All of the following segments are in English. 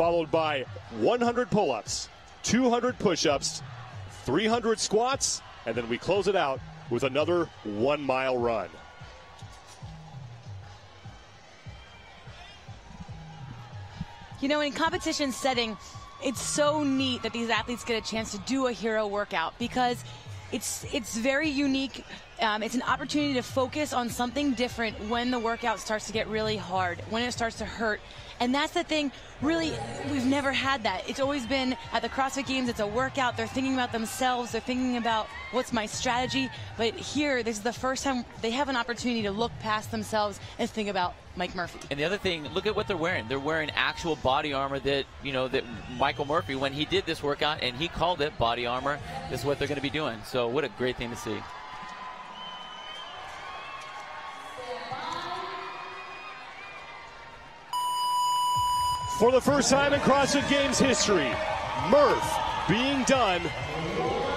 followed by 100 pull ups, 200 push ups, 300 squats, and then we close it out with another one mile run. You know, in competition setting, it's so neat that these athletes get a chance to do a hero workout because it's it's very unique. Um, it's an opportunity to focus on something different when the workout starts to get really hard, when it starts to hurt. And that's the thing, really, we've never had that. It's always been at the CrossFit Games, it's a workout. They're thinking about themselves, they're thinking about what's my strategy. But here, this is the first time they have an opportunity to look past themselves and think about Mike Murphy. And the other thing, look at what they're wearing. They're wearing actual body armor that, you know, that Michael Murphy, when he did this workout and he called it body armor, this is what they're going to be doing. So, what a great thing to see. For the first time in CrossFit Games history, Murph being done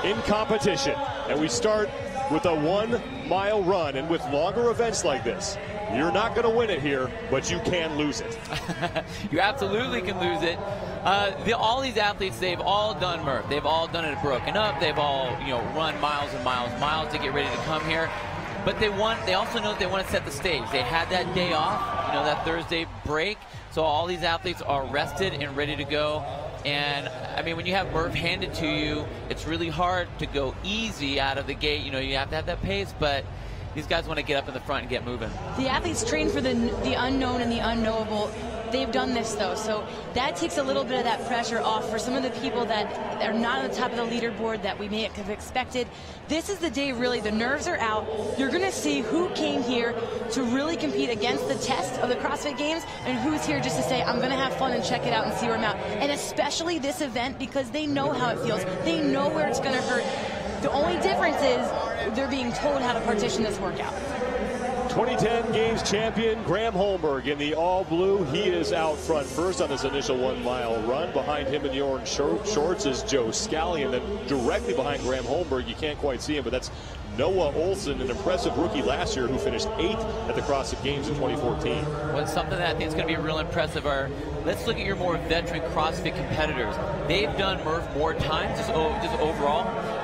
in competition. And we start with a one mile run. And with longer events like this, you're not going to win it here, but you can lose it. you absolutely can lose it. Uh, the, all these athletes, they've all done Murph. They've all done it broken up. They've all, you know, run miles and miles, miles to get ready to come here. But they want. They also know that they want to set the stage. They had that day off, you know, that Thursday break. So all these athletes are rested and ready to go. And I mean, when you have Murph handed to you, it's really hard to go easy out of the gate. You know, you have to have that pace, but these guys want to get up in the front and get moving. The athletes train for the the unknown and the unknowable. They've done this though, so that takes a little bit of that pressure off for some of the people that are not on the top of the leaderboard that we may have expected. This is the day really the nerves are out. You're going to see who came here to really compete against the test of the CrossFit Games and who's here just to say I'm going to have fun and check it out and see where I'm at. And especially this event because they know how it feels. They know where it's going to hurt. The only difference is they're being told how to partition this workout. 2010 Games champion Graham Holmberg in the all blue. He is out front first on his initial one mile run. Behind him in the orange shorts is Joe Scali, and then directly behind Graham Holmberg, you can't quite see him, but that's Noah Ohlsen, an impressive rookie last year who finished eighth at the CrossFit Games in 2014. Well, something that I think is going to be real impressive are let's look at your more veteran CrossFit competitors. They've done Murph more times just, just overall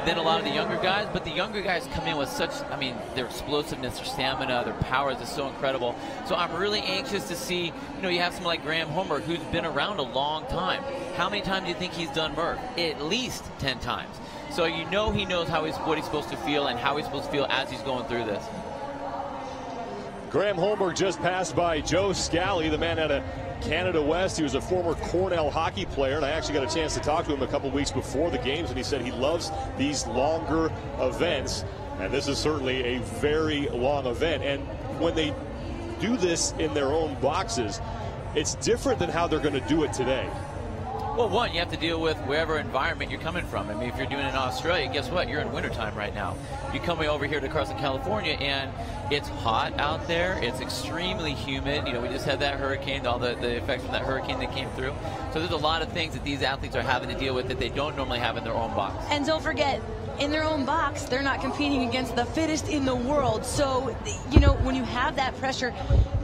than a lot of the younger guys, but the younger guys come in with such, I mean, their explosiveness, their stamina, their powers is so incredible. So I'm really anxious to see, you know, you have someone like Graham Holmberg who's been around a long time. How many times do you think he's done Murph? At least 10 times. So you know he knows how he's what he's supposed to feel and how he's supposed to feel as he's going through this. Graham Holmberg just passed by Joe Scali, the man out of Canada West. He was a former Cornell hockey player, and I actually got a chance to talk to him a couple weeks before the games, and he said he loves these longer events. And this is certainly a very long event. And when they do this in their own boxes, it's different than how they're going to do it today. Well, one, you have to deal with wherever environment you're coming from. I mean, if you're doing it in Australia, guess what? You're in wintertime right now. You're coming over here to Carson, California, and it's hot out there. It's extremely humid. You know, we just had that hurricane, all the, the effects from that hurricane that came through. So there's a lot of things that these athletes are having to deal with that they don't normally have in their own box. And don't forget, in their own box, they're not competing against the fittest in the world. So, you know, when you have that pressure,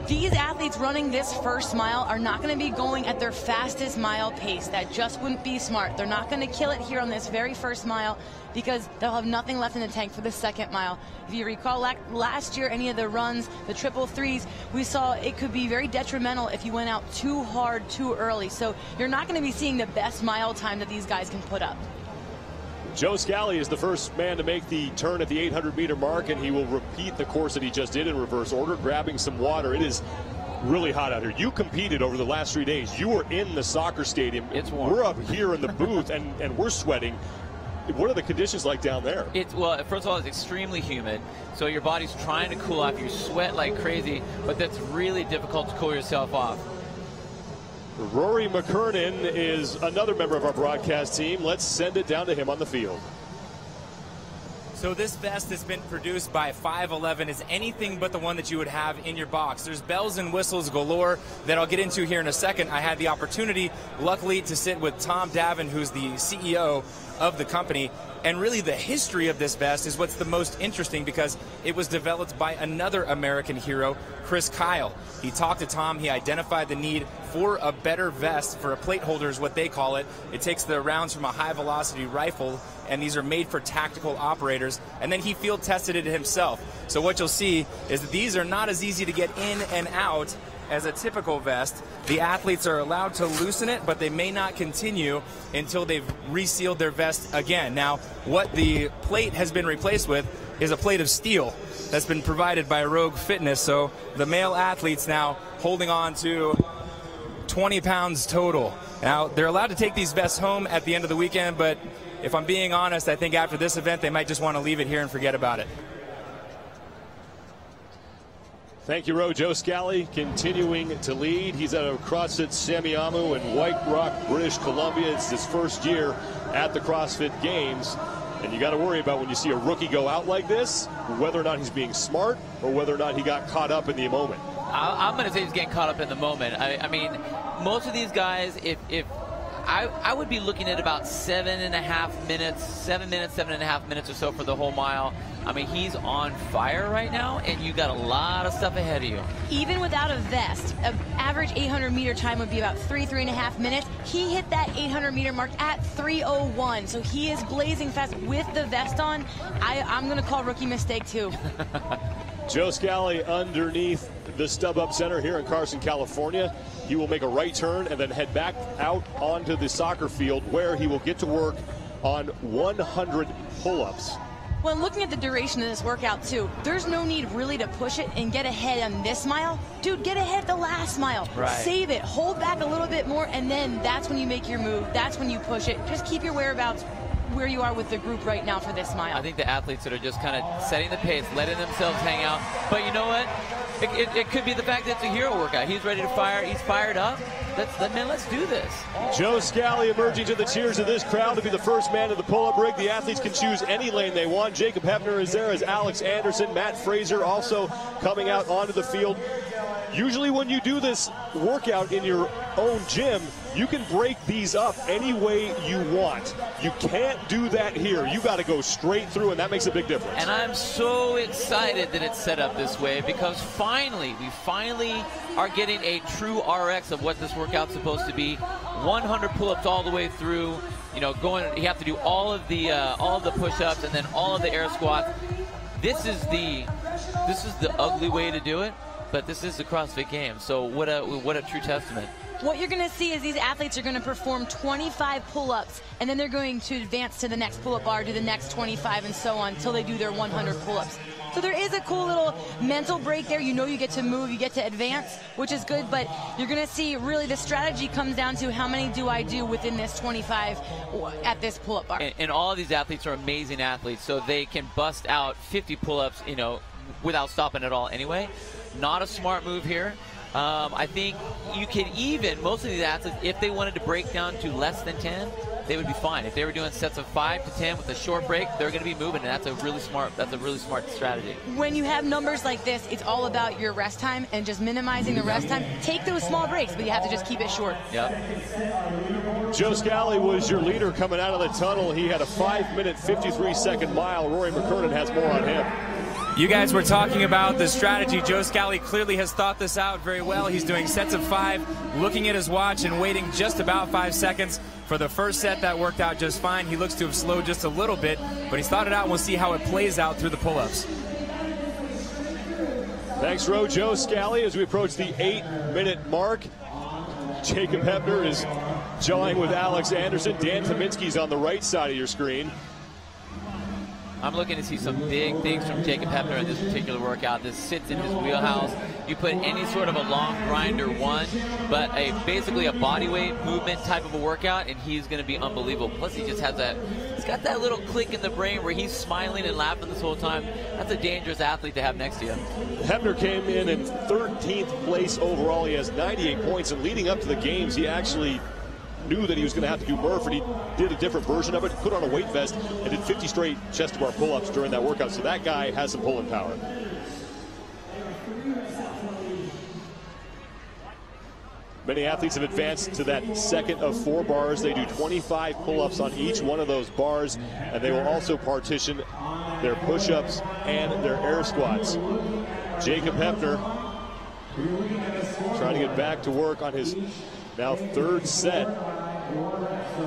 these athletes running this first mile are not going to be going at their fastest mile pace. That just wouldn't be smart. They're not going to kill it here on this very first mile because they'll have nothing left in the tank for the second mile. If you recall last year, any of the runs, the triple threes, we saw it could be very detrimental if you went out too hard too early. So you're not going to be seeing the best mile time that these guys can put up. Joe Scali is the first man to make the turn at the 800 meter mark, and he will repeat the course that he just did in reverse order, grabbing some water. It is really hot out here. You competed over the last three days. You were in the soccer stadium. It's warm. We're up here in the booth, and, and we're sweating. What are the conditions like down there? It's well, first of all, it's extremely humid, so your body's trying to cool off. You sweat like crazy, but that's really difficult to cool yourself off. Rory McKernan is another member of our broadcast team. Let's send it down to him on the field. So this vest has been produced by 511 is anything but the one that you would have in your box. There's bells and whistles galore that I'll get into here in a second. I had the opportunity, luckily, to sit with Tom Davin, who's the CEO of the company. And really, the history of this vest is what's the most interesting because it was developed by another American hero, Chris Kyle. He talked to Tom, he identified the need for a better vest, for a plate holder is what they call it. It takes the rounds from a high velocity rifle, and these are made for tactical operators. And then he field tested it himself. So what you'll see is that these are not as easy to get in and out as a typical vest. The athletes are allowed to loosen it, but they may not continue until they've resealed their vest again. Now, what the plate has been replaced with is a plate of steel that's been provided by Rogue Fitness. So the male athletes now holding on to 20 pounds total. Now, they're allowed to take these vests home at the end of the weekend, but if I'm being honest, I think after this event, they might just want to leave it here and forget about it. Thank you, Ro. Joe Scali continuing to lead. He's out of CrossFit Samiamu in White Rock, British Columbia. It's his first year at the CrossFit Games. And you got to worry about when you see a rookie go out like this, whether or not he's being smart or whether or not he got caught up in the moment. I, am going to say he's getting caught up in the moment. I, I mean, most of these guys, if, if I, I would be looking at about seven and a half minutes, seven minutes, seven and a half minutes or so for the whole mile. I mean, he's on fire right now, and you got a lot of stuff ahead of you. Even without a vest, an average 800 meter time would be about three, three and a half minutes. He hit that 800 meter mark at 301, so he is blazing fast with the vest on. I, I'm going to call rookie mistake too. Joe Scali underneath the up Center here in Carson, California. He will make a right turn and then head back out onto the soccer field where he will get to work on 100 pull-ups. When looking at the duration of this workout too, there's no need really to push it and get ahead on this mile. Dude, get ahead the last mile. Right. Save it, hold back a little bit more, and then that's when you make your move. That's when you push it. Just keep your whereabouts where you are with the group right now for this mile. I think the athletes that are just kind of setting the pace, letting themselves hang out. But you know what? It, it, it, could be the fact that it's a hero workout. He's ready to fire. He's fired up. Let's, let, man, let's do this. Joe Scali emerging to the cheers of this crowd to be the first man of the pull-up rig. The athletes can choose any lane they want. Jacob Heppner is there as Alex Anderson. Matt Fraser also coming out onto the field. Usually when you do this workout in your own gym, you can break these up any way you want. You can't do that here. You got to go straight through, and that makes a big difference. And I'm so excited that it's set up this way because finally, we finally are getting a true RX of what this workout's supposed to be. 100 pull-ups all the way through. You know, going. You have to do all of the uh, all of the push-ups and then all of the air squats. This is the this is the ugly way to do it but this is the CrossFit game. So what a what a true testament. What you're going to see is these athletes are going to perform 25 pull-ups, and then they're going to advance to the next pull-up bar, do the next 25, and so on until they do their 100 pull-ups. So there is a cool little mental break there. You know you get to move, you get to advance, which is good, but you're going to see really the strategy comes down to how many do I do within this 25 at this pull-up bar. And, and all of these athletes are amazing athletes, so they can bust out 50 pull-ups, you know, without stopping at all anyway. Not a smart move here. Um, I think you could even, most of these athletes, if they wanted to break down to less than 10, they would be fine. If they were doing sets of five to 10 with a short break, they're going to be moving, and that's a really smart, that's a really smart strategy. When you have numbers like this, it's all about your rest time and just minimizing the rest time. Take those small breaks, but you have to just keep it short. Yep. Joe Scali was your leader coming out of the tunnel. He had a five minute, 53 second mile. Rory McKernan has more on him. You guys were talking about the strategy. Joe Scali clearly has thought this out very well. He's doing sets of five, looking at his watch and waiting just about five seconds. For the first set, that worked out just fine. He looks to have slowed just a little bit, but he's thought it out, we'll see how it plays out through the pull-ups. Thanks, Ro. Joe Scali, as we approach the eight-minute mark. Jacob Heppner is jawing with Alex Anderson. Dan Tyminski's on the right side of your screen. I'm looking to see some big things from Jacob Heppner in this particular workout. This sits in his wheelhouse. You put any sort of a long grinder one, but a basically a body weight movement type of a workout, and he's going to be unbelievable. Plus, he just has that, he's got that little click in the brain where he's smiling and laughing this whole time. That's a dangerous athlete to have next to you. Heppner came in in 13th place overall. He has 98 points, and leading up to the games, he actually knew that he was going to have to do Murph, and he did a different version of it, put on a weight vest, and did 50 straight chest bar pull-ups during that workout. So that guy has some pulling power. Many athletes have advanced to that second of four bars. They do 25 pull-ups on each one of those bars, and they will also partition their push-ups and their air squats. Jacob Heppner Trying to get back to work on his now third set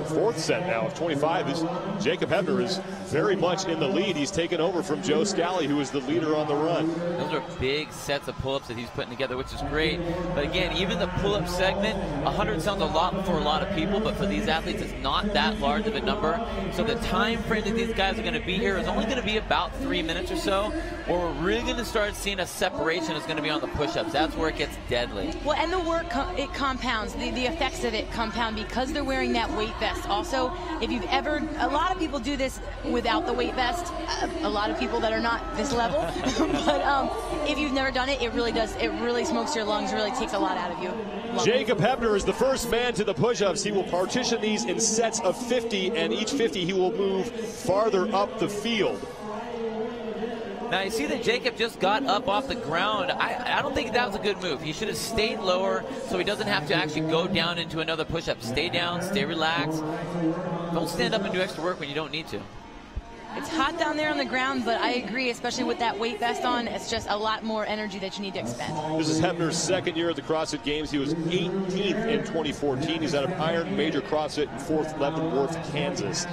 fourth set now of 25 is Jacob Heppner is very much in the lead. He's taken over from Joe Scali, who is the leader on the run. Those are big sets of pull-ups that he's putting together, which is great. But again, even the pull-up segment, 100 sounds a lot for a lot of people, but for these athletes, it's not that large of a number. So the time frame that these guys are going to be here is only going to be about three minutes or so, where we're really going to start seeing a separation is going to be on the push-ups. That's where it gets deadly. Well, and the work, it compounds. The, the effects of it compound because they're wearing that weight vest. Also, if you've ever, a lot of people do this without the weight vest. A, a lot of people that are not this level. but um, if you've never done it, it really does. It really smokes your lungs. Really takes a lot out of you. Jacob Heppner is the first man to the push-ups. He will partition these in sets of 50, and each 50 he will move farther up the field. Now you see that Jacob just got up off the ground. I, I don't think that was a good move. He should have stayed lower so he doesn't have to actually go down into another push-up. Stay down, stay relaxed. Don't stand up and do extra work when you don't need to. It's hot down there on the ground, but I agree, especially with that weight vest on, it's just a lot more energy that you need to expend. This is Heppner's second year at the CrossFit Games. He was 18th in 2014. He's out of Iron Major CrossFit in Fort Leavenworth, Kansas.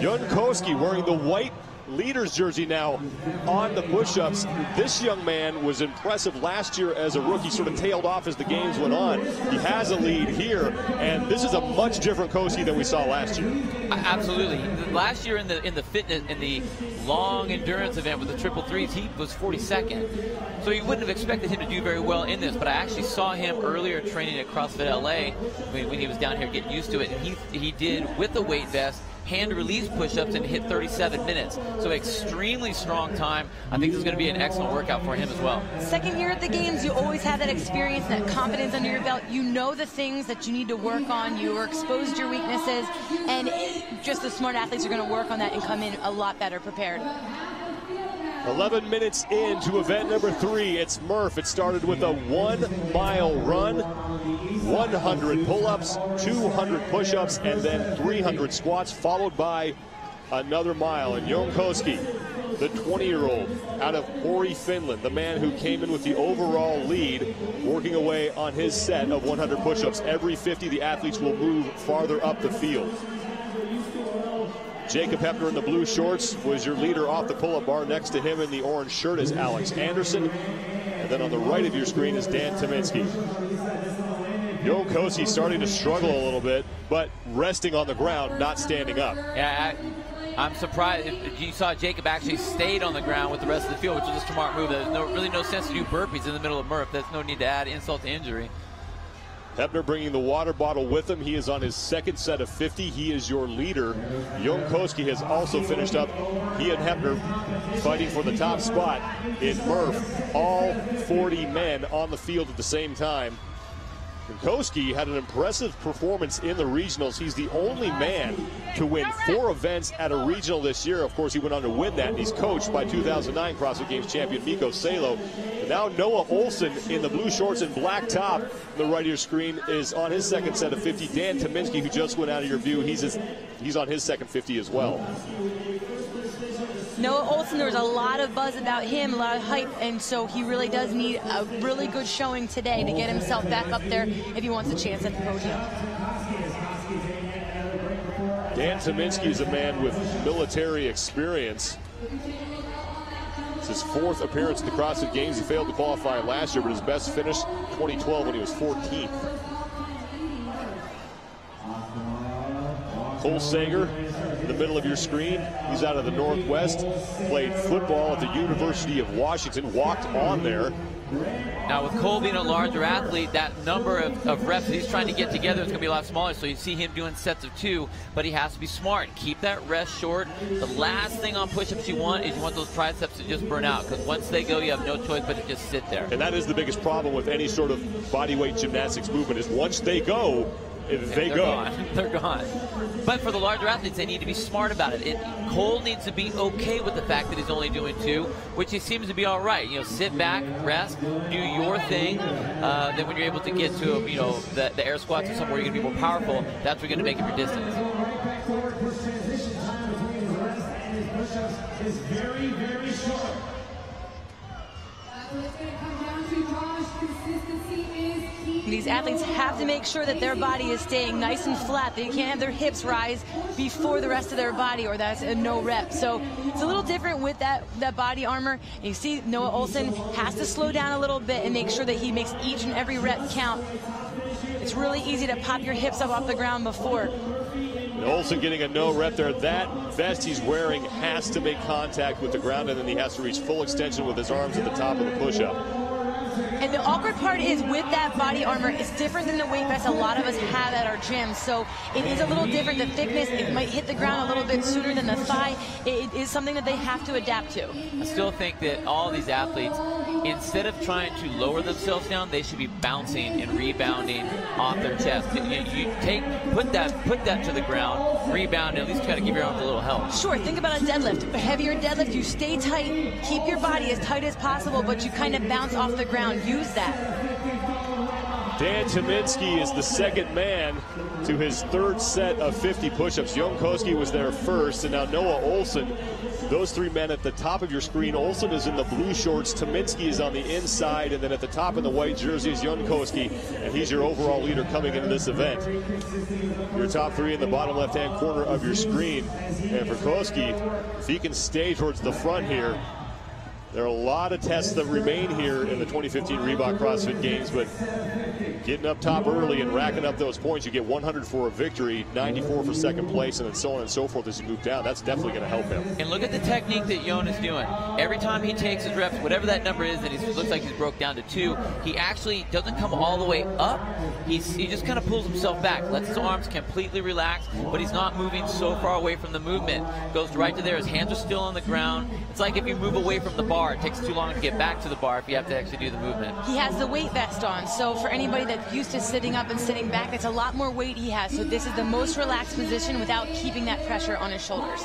Jonne Koski wearing the white leader's jersey now on the push-ups. This young man was impressive last year as a rookie, sort of tailed off as the games went on. He has a lead here, and this is a much different Koski than we saw last year. Absolutely. Last year in the in the fitness in the long endurance event with the triple threes, he was 42nd. So you wouldn't have expected him to do very well in this, but I actually saw him earlier training at CrossFit LA when, when he was down here getting used to it, and he he did with the weight vest hand release push-ups and hit 37 minutes. So extremely strong time. I think this is going to be an excellent workout for him as well. Second year at the games, you always have that experience, that confidence under your belt. You know the things that you need to work on. You are exposed to your weaknesses, and just the smart athletes are going to work on that and come in a lot better prepared. 11 minutes into event number three. It's Murph. It started with a one mile run, 100 pull ups, 200 push ups, and then 300 squats, followed by another mile. And Jonne Koski, the 20 year old out of Pori, Finland, the man who came in with the overall lead, working away on his set of 100 push ups. Every 50, the athletes will move farther up the field. Jacob Heppner in the blue shorts was your leader off the pull-up bar. Next to him in the orange shirt is Alex Anderson. And then on the right of your screen is Dan Tyminski. Jonne Koski starting to struggle a little bit, but resting on the ground, not standing up. Yeah, I, am surprised. You saw Jacob actually stayed on the ground with the rest of the field, which was a smart move. There's no, really no sense to do burpees in the middle of Murph. There's no need to add insult to injury. Heppner bringing the water bottle with him. He is on his second set of 50. He is your leader. Jonne Koski has also finished up. He and Heppner fighting for the top spot in Murph. All 40 men on the field at the same time. Jonne Koski had an impressive performance in the regionals. He's the only man to win four events at a regional this year. Of course, he went on to win that, and he's coached by 2009 CrossFit Games champion Mikko Salo. And now Noah Ohlsen in the blue shorts and black top. The right of your screen is on his second set of 50. Dan Tyminski, who just went out of your view, he's his, he's on his second 50 as well. Noah Ohlsen, there was a lot of buzz about him, a lot of hype, and so he really does need a really good showing today to get himself back up there if he wants a chance at the podium. Dan Tyminski is a man with military experience. It's his fourth appearance at the CrossFit Games. He failed to qualify last year, but his best finish 2012 when he was 14th. Cole Sager in the middle of your screen. He's out of the Northwest, played football at the University of Washington, walked on there. Now, with Cole being a larger athlete, that number of, of reps he's trying to get together is going to be a lot smaller. So you see him doing sets of two, but he has to be smart. Keep that rest short. The last thing on push-ups you want is you want those triceps to just burn out because once they go, you have no choice but to just sit there. And that is the biggest problem with any sort of body weight gymnastics movement is once they go, they they're go. Gone. They're gone. But for the larger athletes, they need to be smart about it. it. Cole needs to be okay with the fact that he's only doing two, which he seems to be all right. You know, sit back, rest, do your thing. Uh, then when you're able to get to, you know, the, the air squats or somewhere you're going to be more powerful, that's where you're going to make up your distance. These athletes have to make sure that their body is staying nice and flat. They can't have their hips rise before the rest of their body or that's a no rep. So it's a little different with that, that body armor. And you see Noah Ohlsen has to slow down a little bit and make sure that he makes each and every rep count. It's really easy to pop your hips up off the ground before. Ohlsen getting a no rep there. That vest he's wearing has to make contact with the ground, and then he has to reach full extension with his arms at the top of the push-up. And the awkward part is with that body armor, it's different than the weight vest a lot of us have at our gym. So it is a little different. The thickness, it might hit the ground a little bit sooner than the thigh. It is something that they have to adapt to. I still think that all these athletes, instead of trying to lower themselves down, they should be bouncing and rebounding off their chest. You, you take, put that, put that to the ground, rebound, and at least try to give your arms a little help. Sure. Think about a deadlift. A heavier deadlift, you stay tight, keep your body as tight as possible, but you kind of bounce off the ground. Use that. Dan Tyminski is the second man to his third set of 50 push-ups. Koski was there first, and now Noah Ohlsen. Those three men at the top of your screen. Ohlsen is in the blue shorts. Tyminski is on the inside, and then at the top in the white jersey is Koski, and he's your overall leader coming into this event. Your top three in the bottom left-hand corner of your screen. And for Koski, if he can stay towards the front here, there are a lot of tests that remain here in the 2015 Reebok CrossFit Games, but getting up top early and racking up those points, you get 100 for a victory, 94 for second place, and then so on and so forth as you move down. That's definitely going to help him. And look at the technique that Jonne is doing. Every time he takes his reps, whatever that number is, and it looks like he's broke down to two, he actually doesn't come all the way up. He's, he just kind of pulls himself back, lets his arms completely relax, but he's not moving so far away from the movement. Goes right to there. His hands are still on the ground. It's like if you move away from the bar, it takes too long to get back to the bar if you have to actually do the movement. He has the weight vest on, so for anybody that's used to sitting up and sitting back, it's a lot more weight he has. So this is the most relaxed position without keeping that pressure on his shoulders.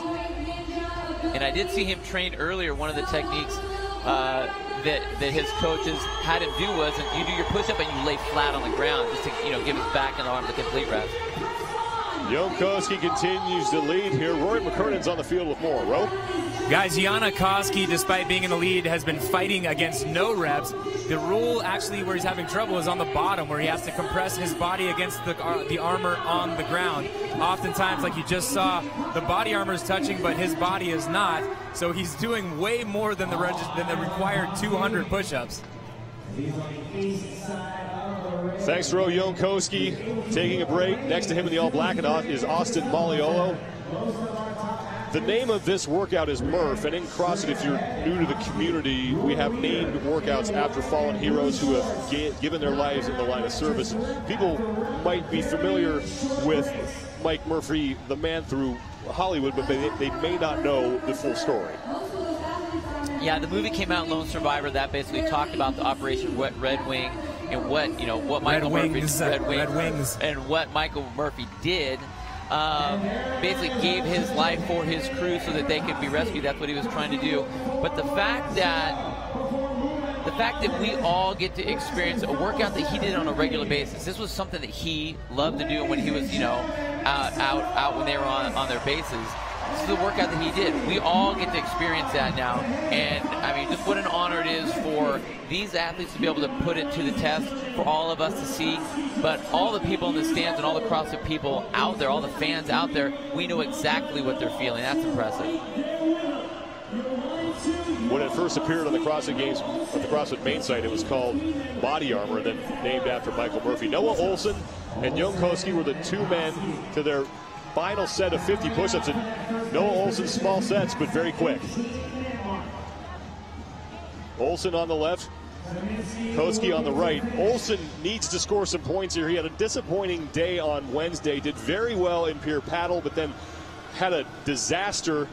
And I did see him train earlier. One of the techniques uh, that that his coaches had him do was you do your push-up and you lay flat on the ground just to you know give his back and arms a complete rest. Jonne Koski continues to lead here. Rory McKernan's on the field with more. Ro? Guys, Jonne Koski, despite being in the lead, has been fighting against no reps. The rule, actually, where he's having trouble is on the bottom, where he has to compress his body against the, uh, the armor on the ground. Oftentimes, like you just saw, the body armor is touching, but his body is not. So he's doing way more than the, than the required 200 push-ups. Thanks, Ro Jonne Koski. Taking a break. Next to him in the all black is Austin Malleolo. The name of this workout is Murph, and in CrossFit, if you're new to the community, we have named workouts after fallen heroes who have given their lives in the line of service. People might be familiar with Mike Murphy, the man through Hollywood, but they, they may not know the full story. Yeah, the movie came out, Lone Survivor, that basically talked about the Operation Wet Red Wing and what you know what Michael Red Murphy wings, Red, Red Wings and what Michael Murphy did. Um, basically gave his life for his crew so that they could be rescued. That's what he was trying to do. But the fact that the fact that we all get to experience a workout that he did on a regular basis. This was something that he loved to do when he was, you know, out out, out when they were on, on their bases. This is the workout that he did. We all get to experience that now. And, I mean, just what an honor it is for these athletes to be able to put it to the test, for all of us to see. But all the people in the stands and all the CrossFit people out there, all the fans out there, we know exactly what they're feeling. That's impressive. When it first appeared on the CrossFit Games, at the CrossFit main site, it was called Body Armor, then named after Michael Murphy. Noah Ohlsen and Jonne Koski were the two men to their final set of 50 push-ups. And Noah Ohlsen, small sets, but very quick. Ohlsen on the left, Koski on the right. Ohlsen needs to score some points here. He had a disappointing day on Wednesday, did very well in pure paddle, but then had a disaster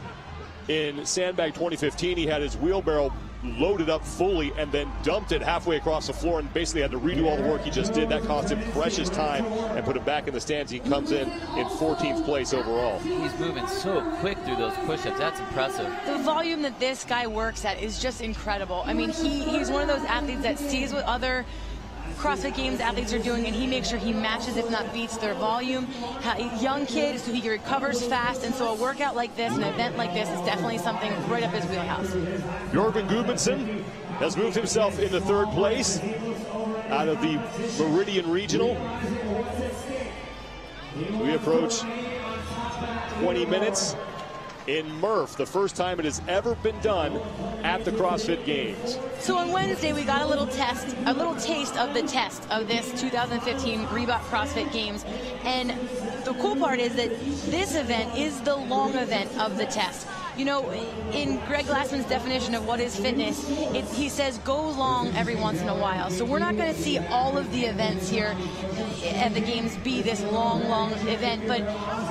in Sandbag 2015. He had his wheelbarrow loaded up fully and then dumped it halfway across the floor and basically had to redo all the work he just did. That cost him precious time and put him back in the stands. He comes in in 14th place overall. He's moving so quick through those push-ups. That's impressive. The volume that this guy works at is just incredible. I mean, he, he's one of those athletes that sees what other CrossFit Games athletes are doing, and he makes sure he matches, if not beats, their volume. Young kid, so he recovers fast, and so a workout like this, an event like this, is definitely something right up his wheelhouse. Bjorgvin Gudmundsson has moved himself into third place out of the Meridian Regional. We approach 20 minutes in Murph, the first time it has ever been done at the CrossFit Games. So on Wednesday, we got a little test, a little taste of the test of this 2015 Reebok CrossFit Games. And the cool part is that this event is the long event of the test you know, in Greg Glassman's definition of what is fitness, it, he says go long every once in a while. So we're not going to see all of the events here at the games be this long, long event. But,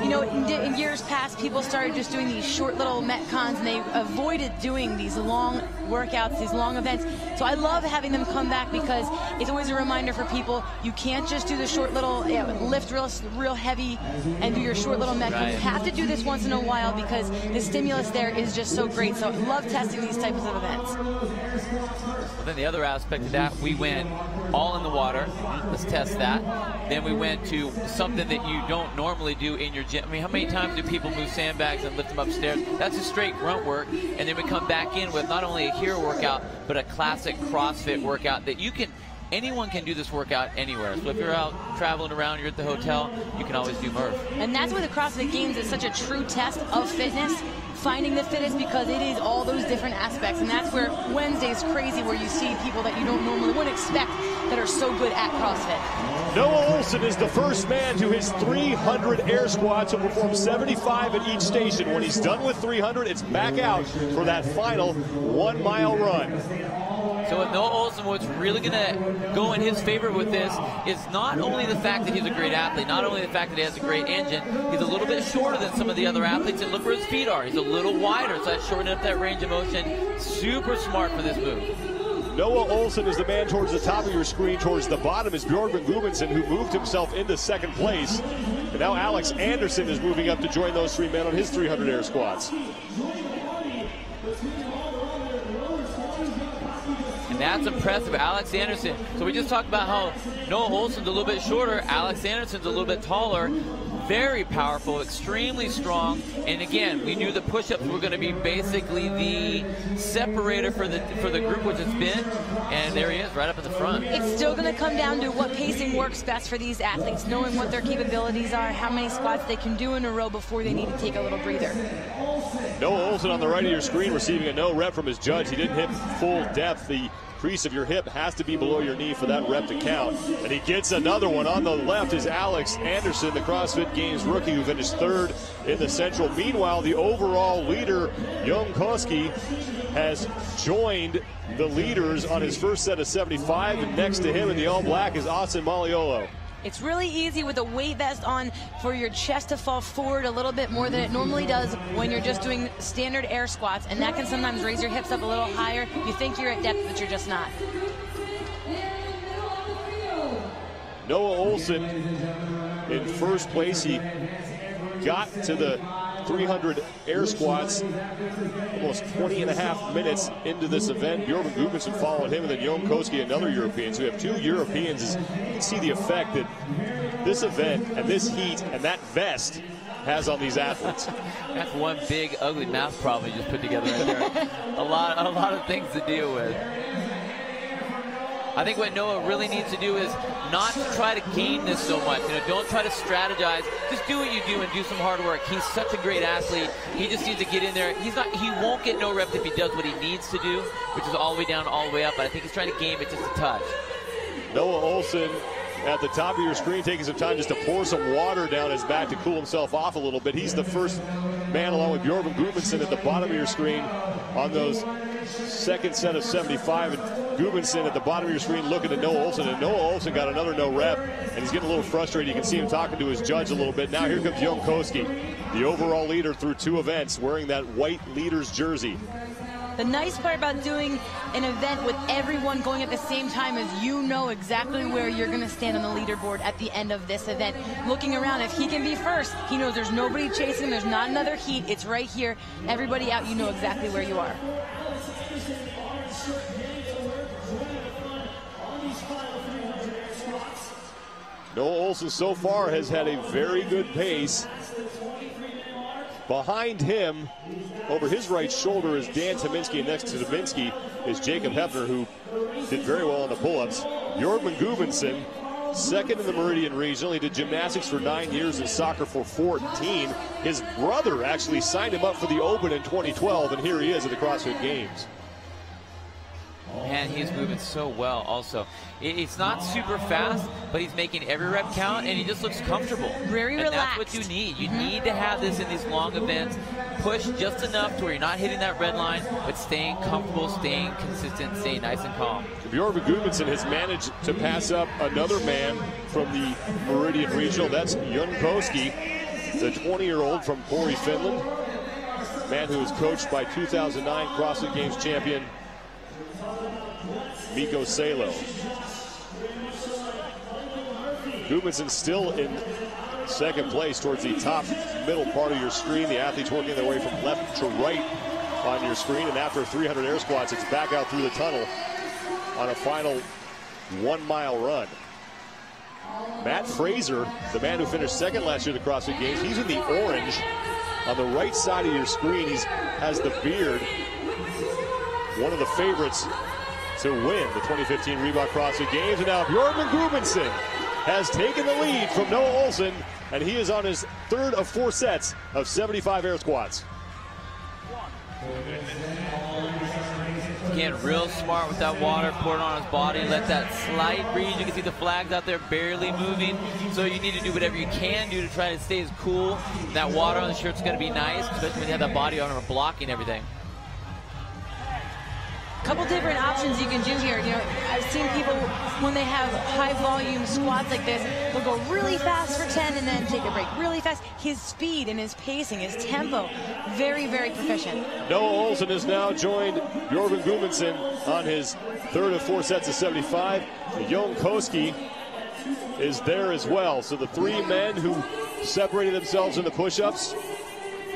you know, in, in years past, people started just doing these short little Metcons and they avoided doing these long workouts, these long events. So I love having them come back because it's always a reminder for people you can't just do the short little you know, lift real, real heavy and do your short little Metcon. Right. You have to do this once in a while because the stimulus there is just so great. So I love testing these types of events. Well, then the other aspect of that, we went all in the water. Let's test that. Then we went to something that you don't normally do in your gym. I mean, how many times do people move sandbags and lift them upstairs? That's a straight grunt work. And then we come back in with not only a hero workout, but a classic CrossFit workout that you can – anyone can do this workout anywhere. So if you're out traveling around, you're at the hotel, you can always do Murph. And that's why the CrossFit Games is such a true test of fitness, finding the fittest because it is all those different aspects. And that's where Wednesday's crazy, where you see people that you don't normally wouldn't expect that are so good at CrossFit. Noah Ohlsen is the first man to his 300 air squats. He'll perform 75 at each station. When he's done with 300, it's back out for that final one mile run. So with Noah Ohlsen, what's really going to go in his favor with this is not only the fact that he's a great athlete, not only the fact that he has a great engine, he's a little bit shorter than some of the other athletes, and look where his feet are. He's a little wider, so that's shortening up that range of motion. Super smart for this move. Noah Ohlsen is the man towards the top of your screen. Towards the bottom is Bjorgvin Gudmundsson, who moved himself into second place. And now Alex Anderson is moving up to join those three men on his 300 air squats. And that's impressive. Alex Anderson. So we just talked about how Noah Ohlsen's a little bit shorter. Alex Anderson's a little bit taller. Very powerful, extremely strong. And again, we knew the push-ups were going to be basically the separator for the for the group, which it's been. And there he is, right up in the front. It's still going to come down to what pacing works best for these athletes, knowing what their capabilities are, how many squats they can do in a row before they need to take a little breather. Noah Ohlsen on the right of your screen receiving a no rep from his judge. He didn't hit full depth. The crease of your hip has to be below your knee for that rep to count. And he gets another one. On the left is Alex Anderson, the CrossFit Games rookie who finished third in the Central. Meanwhile, the overall leader, Jonne Koski, has joined the leaders on his first set of 75. And next to him in the all black is Austin Malleolo. It's really easy with a weight vest on for your chest to fall forward a little bit more than it normally does when you're just doing standard air squats, and that can sometimes raise your hips up a little higher. You think you're at depth, but you're just not. Noah Ohlsen in first place. He got to the 300 air squats almost 20 and a half minutes into this event. Bjorgvin Gudmundsson followed him, and then Jonne Koski, another European. So we have two Europeans. You can see the effect that this event and this heat and that vest has on these athletes. That's one big ugly math problem you just put together right there. a lot, a lot of things to deal with. I think what Noah really needs to do is not try to game this so much. You know, don't try to strategize. Just do what you do and do some hard work. He's such a great athlete. He just needs to get in there. He's not. He won't get no reps if he does what he needs to do, which is all the way down, all the way up. But I think he's trying to game it just a touch. Noah Ohlsen at the top of your screen, taking some time just to pour some water down his back to cool himself off a little bit. He's the first man, along with Bjorgvin Gudmundsson, at the bottom of your screen on those second set of 75. And Gudmundsson at the bottom of your screen looking at Noah Ohlsen. And Noah Ohlsen got another no rep, and he's getting a little frustrated. You can see him talking to his judge a little bit. Now here comes Jonne Koski, the overall leader through two events, wearing that white leader's jersey. The nice part about doing an event with everyone going at the same time is you know exactly where you're going to stand on the leaderboard at the end of this event. Looking around, if he can be first, he knows there's nobody chasing, there's not another heat, it's right here. Everybody out, you know exactly where you are. Noah Ohlsen so far has had a very good pace. Behind him, over his right shoulder, is Dan Tyminski, and next to Tyminski is Jacob Heppner, who did very well on the pull-ups. Bjorgvin Gudmundsson, second in the Meridian Regional. He did gymnastics for nine years and soccer for 14. His brother actually signed him up for the Open in 2012, and here he is at the CrossFit Games. Man, he's moving so well also. It's not super fast, but he's making every rep count, and he just looks comfortable. Very and relaxed. that's what you need. You mm-hmm. need to have this in these long events. Push just enough to where you're not hitting that red line, but staying comfortable, staying consistent, staying nice and calm. Bjorn Gudmundsson has managed to pass up another man from the Meridian Regional. That's Jonne Koski, the 20-year-old from Pori, Finland. Man who was coached by 2009 CrossFit Games champion Mikko Salo. Gudmundsson still in second place towards the top middle part of your screen. The athletes working their way from left to right on your screen. And after 300 air squats, it's back out through the tunnel on a final one mile run. Matt Fraser, the man who finished second last year at the CrossFit Games, he's in the orange on the right side of your screen. He has the beard. One of the favorites to win the 2015 Reebok CrossFit Games. And now Bjorgvin Gudmundsson has taken the lead from Noah Ohlsen, and he is on his third of four sets of 75 air squats. Again, real smart with that water, pour it on his body, let that slight breeze. You can see the flags out there barely moving. So you need to do whatever you can do to try to stay as cool. That water on the shirt's going to be nice, especially when you have that body armor blocking everything couple different options you can do here. You know, I've seen people when they have high volume squats like this, they'll go really fast for 10 and then take a break really fast. His speed and his pacing, his tempo, very, very proficient. Noah Ohlsen has now joined Bjorgvin Gudmundsson on his third of four sets of 75. Jonne Koski is there as well. So the three men who separated themselves in the push-ups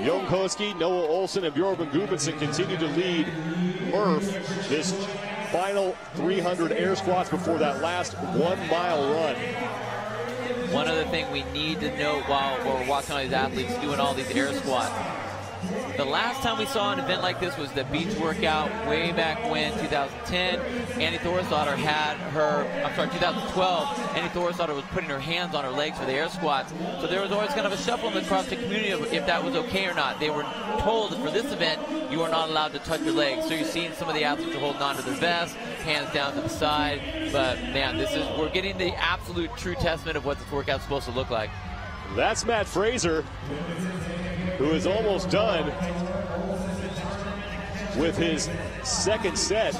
Jonne Koski, Noah Ohlsen, and Bjorgvin Gudmundsson continue to lead Murph this final 300 air squats before that last one mile run. One other thing we need to note while we're watching all these athletes doing all these air squats the last time we saw an event like this was the beach workout way back when, 2010. Annie Thorisdottir had her, I'm sorry, 2012. Annie Thorisdottir was putting her hands on her legs for the air squats. So there was always kind of a shuffle in the community of if that was okay or not. They were told that for this event, you are not allowed to touch your legs. So you're seeing some of the athletes are holding on to their vest, hands down to the side. But man, this is, we're getting the absolute true testament of what this workout's supposed to look like. That's Matt Fraser who is almost done with his second set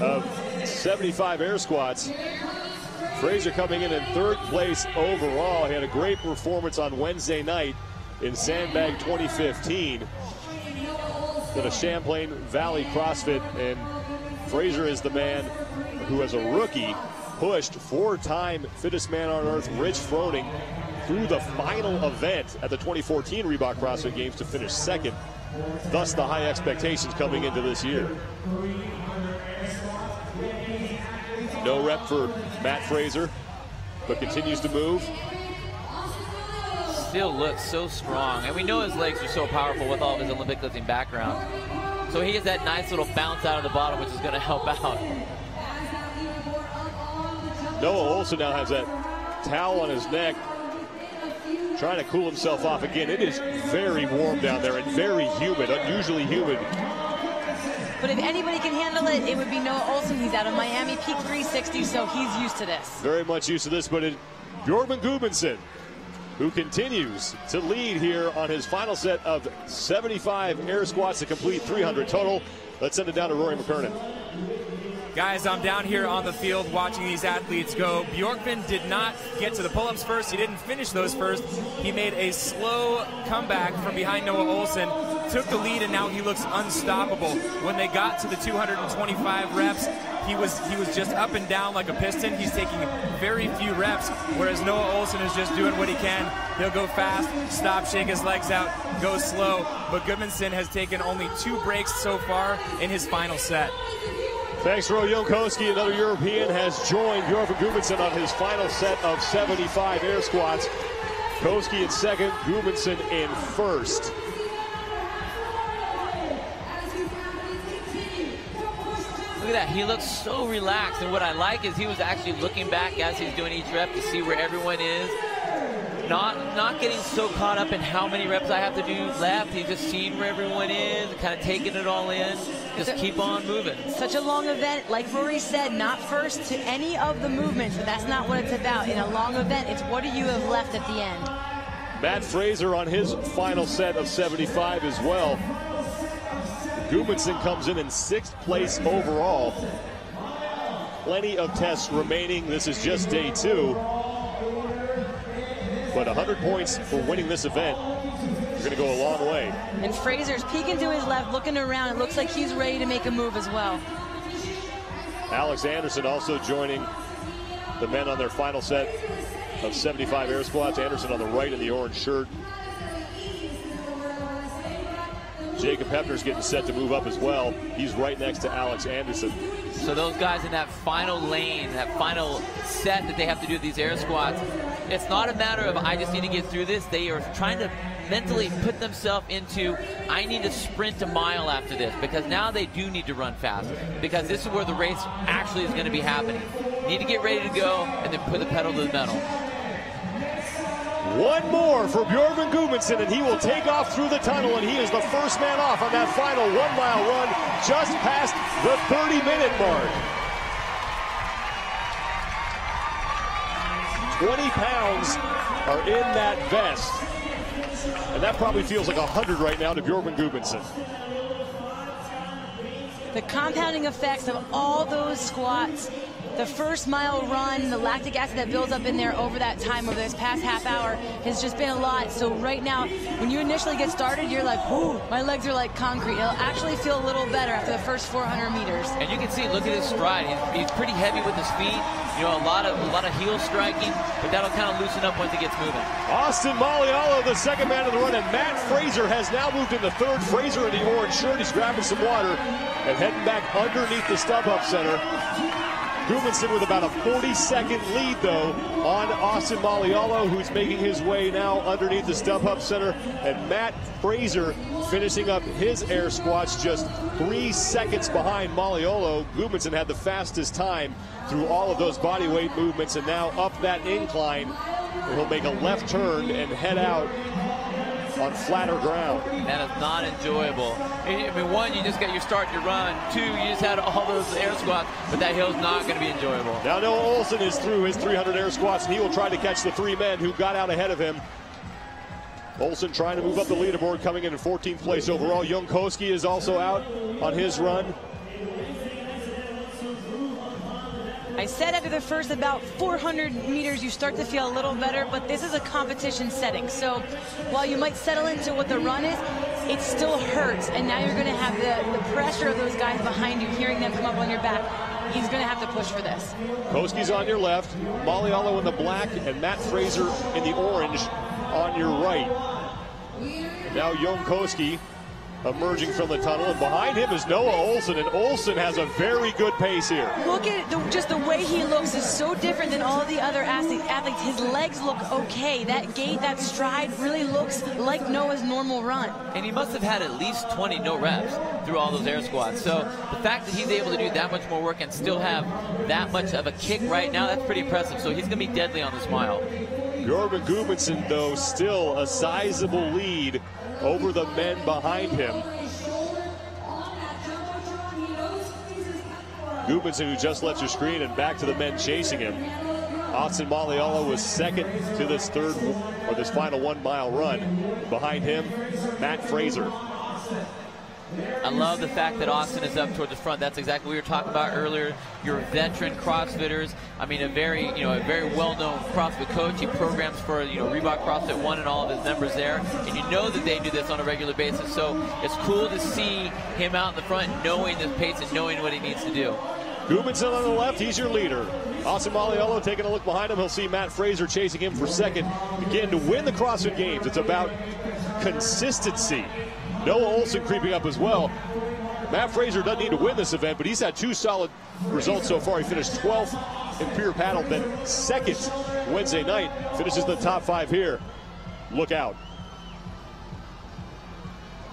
of 75 air squats. Fraser coming in in third place overall. He had a great performance on Wednesday night in Sandbag 2015 at a Champlain Valley CrossFit. And Fraser is the man who, as a rookie, pushed four-time fittest man on earth, Rich Froning, through the final event at the 2014 Reebok CrossFit Games to finish second. Thus the high expectations coming into this year. No rep for Matt Fraser, but continues to move. Still looks so strong. And we know his legs are so powerful with all of his Olympic lifting background. So he has that nice little bounce out of the bottom, which is going to help out. Noah also now has that towel on his neck trying to cool himself off again. It is very warm down there and very humid, unusually humid. But if anybody can handle it, it would be Noah Ohlsen. He's out of Miami Peak 360, so he's used to this. Very much used to this, but it, Bjorgvin Gudmundsson, who continues to lead here on his final set of 75 air squats to complete 300 total. Let's send it down to Rory McKernan. Guys, I'm down here on the field watching these athletes go. Bjorgvin did not get to the pull-ups first. He didn't finish those first. He made a slow comeback from behind Noah Ohlsen, took the lead, and now he looks unstoppable. When they got to the 225 reps, he was he was just up and down like a piston. He's taking very few reps, whereas Noah Ohlsen is just doing what he can. He'll go fast, stop, shake his legs out, go slow. But Gudmundsson has taken only two breaks so far in his final set. Thanks, Ro Jonne Koski. Another European has joined Bjorgvin Gudmundsson on his final set of 75 air squats. Koski in second, Gudmundsson in first. Look at that. He looks so relaxed. And what I like is he was actually looking back as he's doing each rep to see where everyone is. Not not getting so caught up in how many reps I have to do left. He's just seeing where everyone is, kind of taking it all in. Just keep on moving. Such a long event, like Rory said, not first to any of the movements, but that's not what it's about. In a long event, it's what do you have left at the end. Matt Fraser on his final set of 75 as well. Gudmundsson comes in in sixth place overall. Plenty of tests remaining. This is just day two. But 100 points for winning this event. You're going to go a long way. And Fraser's peeking to his left, looking around. It looks like he's ready to make a move as well. Alex Anderson also joining the men on their final set of 75 air squats. Anderson on the right in the orange shirt. Jacob Heppner's getting set to move up as well. He's right next to Alex Anderson. So those guys in that final lane, that final set that they have to do these air squats, it's not a matter of I just need to get through this. They are trying to mentally put themselves into I need to sprint a mile after this because now they do need to run fast because this is where the race actually is going to be happening. Need to get ready to go and then put the pedal to the metal. One more for Bjorgvin Gudmundsson, and he will take off through the tunnel, and he is the first man off on that final one-mile run just past the 30-minute mark. 20 pounds are in that vest, and that probably feels like 100 right now to Bjorgvin Gudmundsson. The compounding effects of all those squats the first mile run, the lactic acid that builds up in there over that time, over this past half hour, has just been a lot. So right now, when you initially get started, you're like, "Ooh, my legs are like concrete." It'll actually feel a little better after the first 400 meters. And you can see, look at his stride. He's, he's pretty heavy with his feet. You know, a lot of a lot of heel striking, but that'll kind of loosen up once he gets moving. Austin Malleolo, the second man of the run, and Matt Fraser has now moved into third. Fraser in the orange shirt. He's grabbing some water and heading back underneath the StubHub Center. Gudmundsson with about a 40-second lead, though, on Austin Malleolo, who's making his way now underneath the StubHub Center. And Matt Fraser finishing up his air squats just three seconds behind Malleolo. Gudmundsson had the fastest time through all of those body weight movements, and now up that incline, he'll make a left turn and head out on flatter ground. That is not enjoyable. I mean, one, you just got your start your run. Two, you just had all those air squats, but that hill's not going to be enjoyable. Now Noah Ohlsen is through his 300 air squats, and he will try to catch the three men who got out ahead of him. Ohlsen trying to move up the leaderboard, coming in in 14th place overall. Jonne Koski is also out on his run. I said after the first about 400 meters, you start to feel a little better, but this is a competition setting. So while you might settle into what the run is, it still hurts. And now you're going to have the, the pressure of those guys behind you, hearing them come up on your back. He's going to have to push for this. Koski's on your left, Malleolo in the black, and Matt Fraser in the orange on your right. Now Jonne Koski emerging from the tunnel, and behind him is Noah Ohlsen, and Ohlsen has a very good pace here. Look at the, just the way he looks is so different than all the other athletes. His legs look okay. That gait, that stride really looks like Noah's normal run. And he must have had at least 20 no reps through all those air squats. So the fact that he's able to do that much more work and still have that much of a kick right now, that's pretty impressive. So he's going to be deadly on this mile. Bjorgvin Gudmundsson, though, still a sizable lead over the men behind him. Who just left your screen, and back to the men chasing him. Austin Malleolo was second to this third, or this final one mile run. Behind him, Matt Fraser. I love the fact that Austin is up toward the front. That's exactly what we were talking about earlier. Your veteran CrossFitters. I mean, a very, you know, a very well-known CrossFit coach. He programs for, you know, Reebok CrossFit One and all of his members there. And you know that they do this on a regular basis. So it's cool to see him out in the front, knowing the pace and knowing what he needs to do. Gudmundsson on the left, he's your leader. Austin Malleolo taking a look behind him. He'll see Matt Fraser chasing him for second. Again, to win the CrossFit Games, it's about consistency. Noah Ohlsen creeping up as well. Matt Fraser doesn't need to win this event, but he's had two solid results so far. He finished 12th in pier paddle, then second Wednesday night. Finishes the top five here. look out.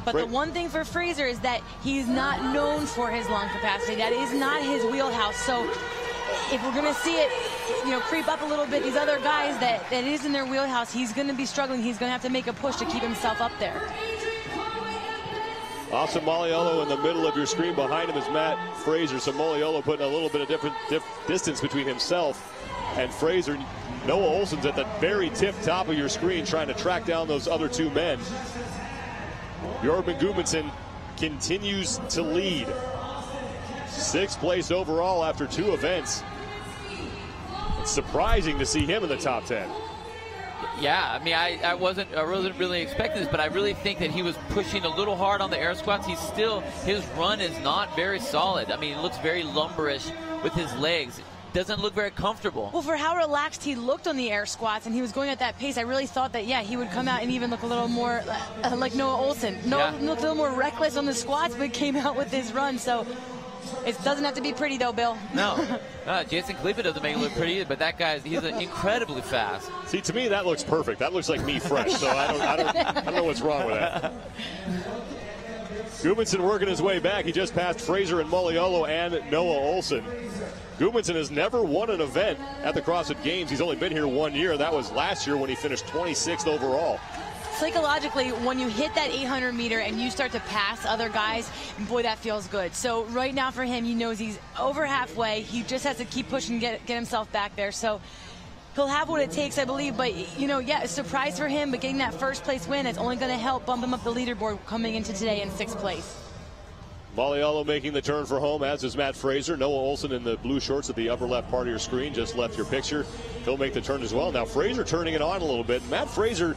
But the one thing for Fraser is that he's not known for his lung capacity. That is not his wheelhouse. So if we're going to see it, you know, creep up a little bit, these other guys that, that is in their wheelhouse, he's going to be struggling. He's going to have to make a push to keep himself up there. Austin Malleolo in the middle of your screen. Behind him is Matt Fraser. So Malleolo putting a little bit of different distance between himself and Fraser. Noah Ohlsen's at the very tip top of your screen trying to track down those other two men. Bjorgvin Gudmundsson continues to lead. Sixth place overall after two events. It's surprising to see him in the top 10. Yeah, I mean, I, I wasn't I wasn't really expecting this, but I really think that he was pushing a little hard on the air squats. He's still his run is not very solid. I mean, it looks very lumberish with his legs doesn't look very comfortable. Well, for how relaxed he looked on the air squats and he was going at that pace, I really thought that, yeah, he would come out and even look a little more uh, like Noah Ohlsen. Noah yeah. looked a little more reckless on the squats, but came out with his run. So it doesn't have to be pretty, though, Bill. No. Uh, Jason Khalipa doesn't make it look pretty, but that guy's he's incredibly fast. See, to me, that looks perfect. That looks like me fresh, so I don't, I don't, I don't know what's wrong with that. Gudmundsson working his way back. He just passed Fraser and Malleolo and Noah Ohlsen. Gudmundsson has never won an event at the CrossFit Games. He's only been here one year. That was last year when he finished 26th overall. Psychologically, when you hit that 800 meter and you start to pass other guys, boy, that feels good. So right now for him, he knows he's over halfway. He just has to keep pushing, get get himself back there. So he'll have what it takes, I believe. But, you know, yeah, a surprise for him, but getting that first place win is only going to help bump him up the leaderboard coming into today in sixth place. Malleolo making the turn for home, as is Matt Fraser. Noah Ohlsen in the blue shorts at the upper left part of your screen, just left your picture. He'll make the turn as well. Now, Fraser turning it on a little bit. Matt Fraser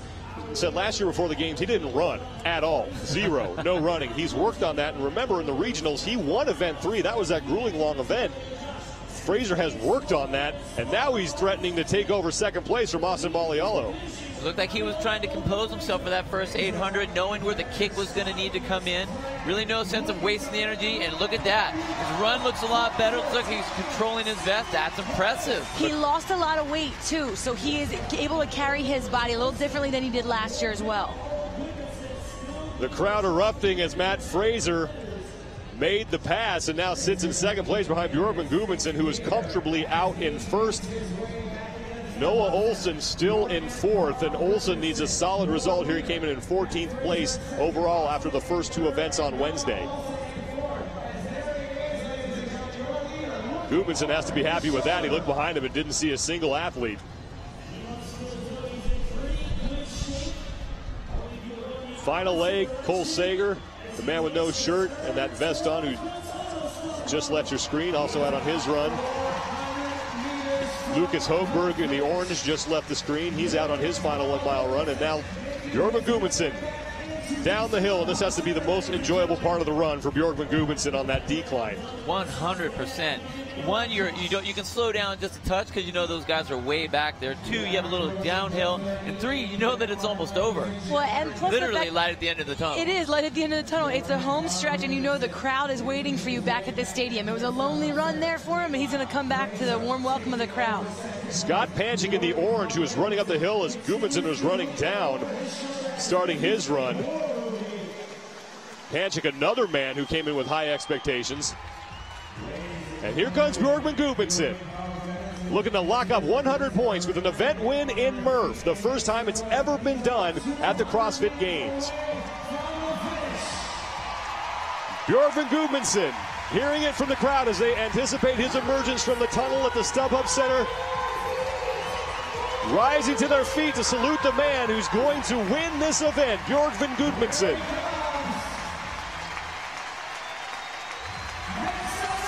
said last year before the games he didn't run at all. Zero. no running. He's worked on that. And remember, in the regionals, he won event three. That was that grueling long event. Fraser has worked on that, and now he's threatening to take over second place from Austin Malleolo. It looked like he was trying to compose himself for that first 800, knowing where the kick was going to need to come in. Really no sense of wasting the energy, and look at that. His run looks a lot better. Looks like he's controlling his vest. That's impressive. He lost a lot of weight, too, so he is able to carry his body a little differently than he did last year as well. The crowd erupting as Matt Fraser made the pass and now sits in second place behind Bjorgvin Gudmundsson, who is comfortably out in first. Noah Ohlsen still in fourth, and Ohlsen needs a solid result here. He came in in 14th place overall after the first two events on Wednesday. Gudmundsson has to be happy with that. He looked behind him and didn't see a single athlete. Final leg, Cole Sager, the man with no shirt and that vest on who just left your screen, also out on his run. Lucas Hogberg in the orange just left the screen. He's out on his final one mile run. And now Bjorgvin Gudmundsson down the hill. And this has to be the most enjoyable part of the run for Bjorgvin Gudmundsson on that decline. 100% one, you're, you don't you can slow down just a touch because you know those guys are way back there. Two, you have a little downhill, and three, you know that it's almost over. Well, and plus literally fact, light at the end of the tunnel. It is light at the end of the tunnel. It's a home stretch, and you know the crowd is waiting for you back at the stadium. It was a lonely run there for him, and he's going to come back to the warm welcome of the crowd. Scott Panchik in the orange, who was running up the hill as Gudmundsson was running down, starting his run. Panchik, another man who came in with high expectations. And here comes Bjorgvin Gudmundsson. Looking to lock up 100 points with an event win in Murph. The first time it's ever been done at the CrossFit Games. Bjorgvin Gudmundsson hearing it from the crowd as they anticipate his emergence from the tunnel at the StubHub Center. Rising to their feet to salute the man who's going to win this event, Bjorgvin Gudmundsson.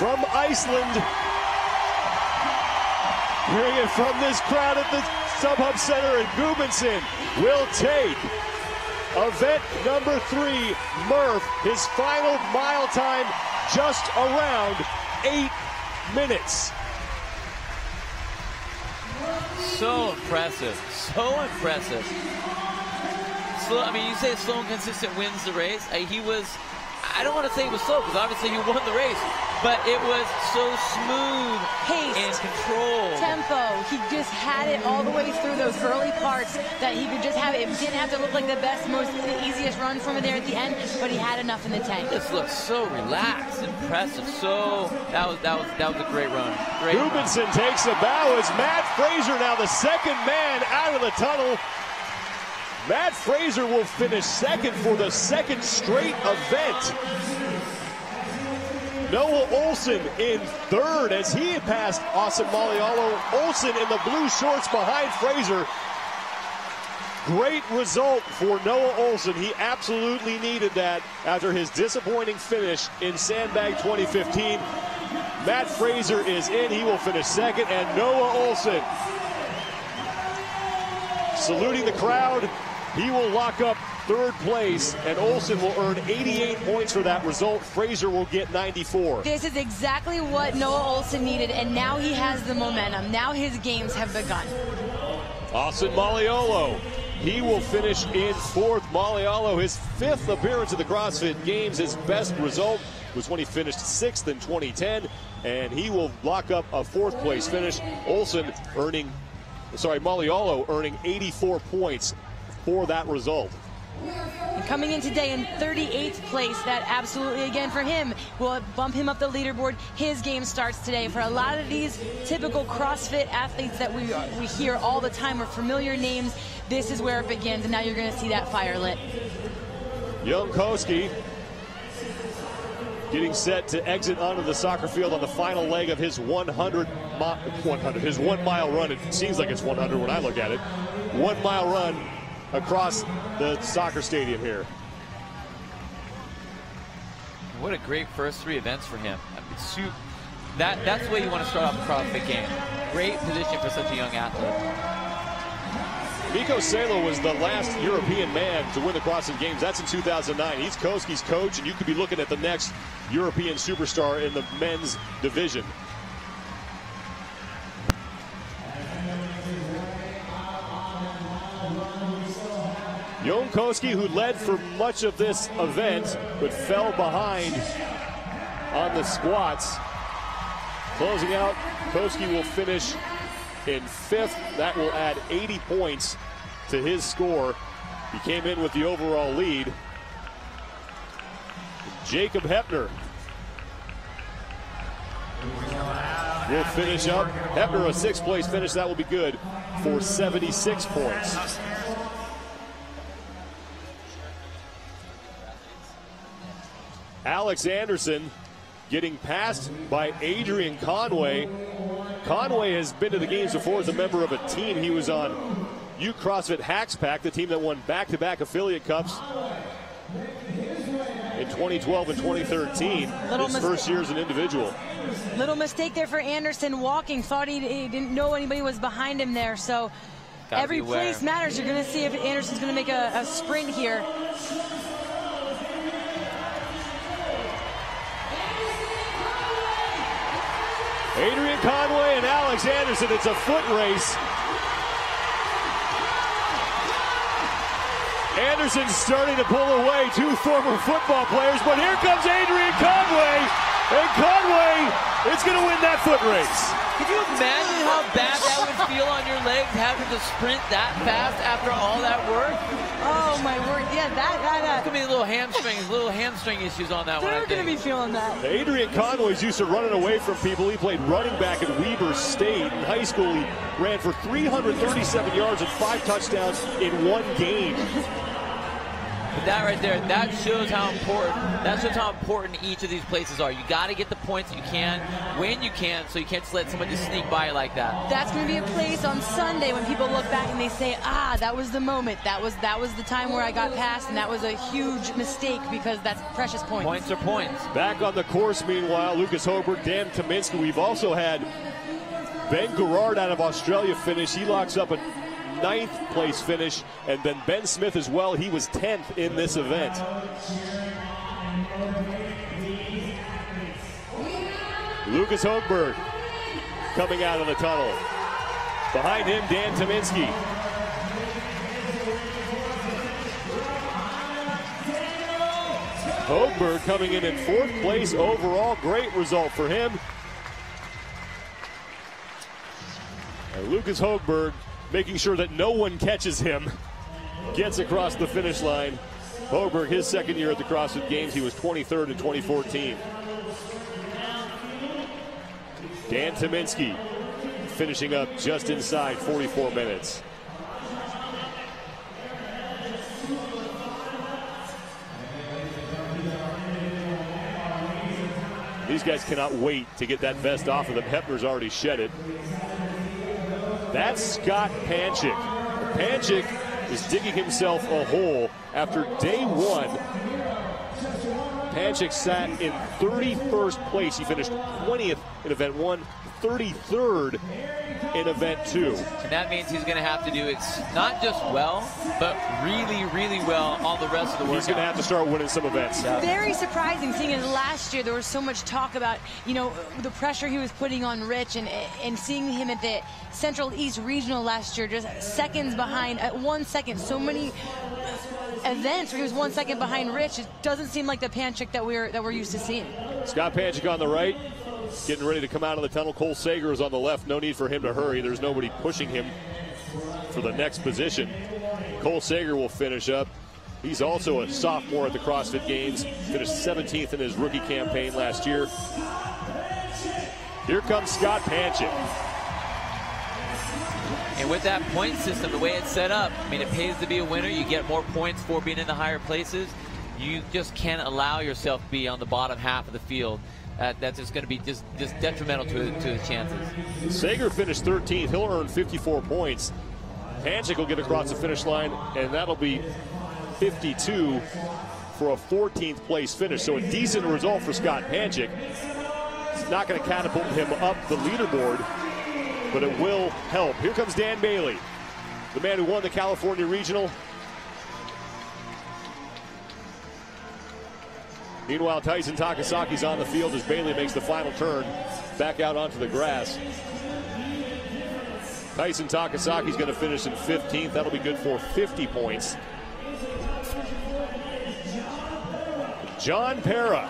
from Iceland. Hearing it from this crowd at the StubHub Center, and Gudmundsson will take event number three, Murph, his final mile time just around eight minutes. So impressive, so impressive. Slow, I mean, you say slow and consistent wins the race. He was, I don't want to say he was slow because obviously he won the race, but it was so smooth Pace, and controlled. tempo. He just had it all the way through those early parts that he could just have it. It didn't have to look like the best, most the easiest run from there at the end, but he had enough in the tank. This looks so relaxed, impressive. So that was that was that was a great run. Great. run. Rubenson takes a bow as Matt Fraser now the second man out of the tunnel. Matt Fraser will finish second for the second straight event. Noah Ohlsen in third as he passed Austin Malleolo. Ohlsen in the blue shorts behind Fraser. Great result for Noah Ohlsen. He absolutely needed that after his disappointing finish in Sandbag 2015. Matt Fraser is in. He will finish second. And Noah Ohlsen saluting the crowd. He will lock up third place, and Ohlsen will earn 88 points for that result. Fraser will get 94. This is exactly what Noah Ohlsen needed, and now he has the momentum. Now his games have begun. Austin Malleolo. He will finish in fourth. Malleolo, his fifth appearance at the CrossFit Games. His best result was when he finished sixth in 2010, and he will lock up a fourth place finish. Ohlsen earning, sorry, Malleolo earning 84 points for that result. And coming in today in 38th place, that absolutely, again, for him, will bump him up the leaderboard. His game starts today. For a lot of these typical CrossFit athletes that we, we hear all the time are familiar names, this is where it begins, and now you're going to see that fire lit. Jonne Koski getting set to exit onto the soccer field on the final leg of his 100, mi- 100 his one mile run. It seems like it's 100 when I look at it. One mile run across the soccer stadium here. What a great first three events for him. I mean, su- that that's the way you want to start off a CrossFit game. Great position for such a young athlete. Mikko Salo was the last European man to win the CrossFit Games. That's in 2009. He's Koski's coach, and you could be looking at the next European superstar in the men's division. Jonne Koski, who led for much of this event, but fell behind on the squats. Closing out, Koski will finish in fifth. That will add 80 points to his score. He came in with the overall lead. Jacob Heppner will finish up. Heppner, a sixth place finish. That will be good for 76 points. Alex Anderson getting passed by Adrian Conway. Conway has been to the games before as a member of a team. He was on U CrossFit Hacks Pack, the team that won back-to-back affiliate cups in 2012 and 2013. Little His mis- first year as an individual. Little mistake there for Anderson walking. Thought he, he didn't know anybody was behind him there. So Gotta every be place matters. You're going to see if Anderson's going to make a, a sprint here. Adrian Conway and Alex Anderson. It's a foot race. Anderson's starting to pull away two former football players, but here comes Adrian Conway, and Conway is going to win that foot race. Can you imagine how bad that would feel on your legs having to sprint that fast after all that work? Oh my word! Yeah, that that. Could be little hamstrings, little hamstring issues on that uh, one. I they're going to be feeling that. Adrian Conway's used to running away from people. He played running back at Weber State. In high school, he ran for 337 yards and five touchdowns in one game. But that right there, that shows how important. That shows how important each of these places are. You got to get the points that you can when you can, so you can't just let somebody sneak by like that. That's going to be a place on Sunday when people look back and they say, "Ah, that was the moment. That was that was the time where I got past, and that was a huge mistake because that's precious points." Points are points. Back on the course, meanwhile, Lucas Hobart, Dan Tyminski. We've also had Ben Garard out of Australia finish. He locks up a ninth place finish, and then Ben Smith as well. He was 10th in this event. Lucas Hogberg coming out of the tunnel. Behind him, Dan Tyminski. Hogberg coming in in fourth place overall. Great result for him. Lucas Hogberg making sure that no one catches him. Gets across the finish line. Hogberg, his second year at the CrossFit Games, he was 23rd in 2014. Dan Tyminski finishing up just inside 44 minutes. These guys cannot wait to get that vest off of them. Heppner's already shed it. That's Scott Panchik. Panchik is digging himself a hole after day one. Panchik sat in 31st place. He finished 20th in event one, 33rd in event two. And that means he's going to have to do it not just well, but really, really well on the rest of the workout. He's going to have to start winning some events. Yeah. Very surprising seeing it last year. There was so much talk about, you know, the pressure he was putting on Rich and, and seeing him at the Central East Regional last year, just seconds behind, at one second, so many events where he was one second behind Rich. It doesn't seem like the Panchik that we're that we're used to seeing. Scott Panchik on the right, getting ready to come out of the tunnel. Cole Sager is on the left. No need for him to hurry. There's nobody pushing him for the next position. Cole Sager will finish up. He's also a sophomore at the CrossFit Games. Finished 17th in his rookie campaign last year. Here comes Scott Panchik. And with that point system, the way it's set up, I mean, it pays to be a winner. You get more points for being in the higher places. You just can't allow yourself to be on the bottom half of the field. Uh, that's just going to be just, just detrimental to, to the chances. Sager finished 13th. He'll earn 54 points. Panchik will get across the finish line, and that'll be 52 for a 14th place finish. So a decent result for Scott Panchik. It's not going to catapult him up the leaderboard, but it will help. Here comes Dan Bailey, the man who won the California Regional. Meanwhile, Tyson Takasaki's on the field as Bailey makes the final turn back out onto the grass. Tyson Takasaki's going to finish in 15th. That'll be good for 50 points. John Para.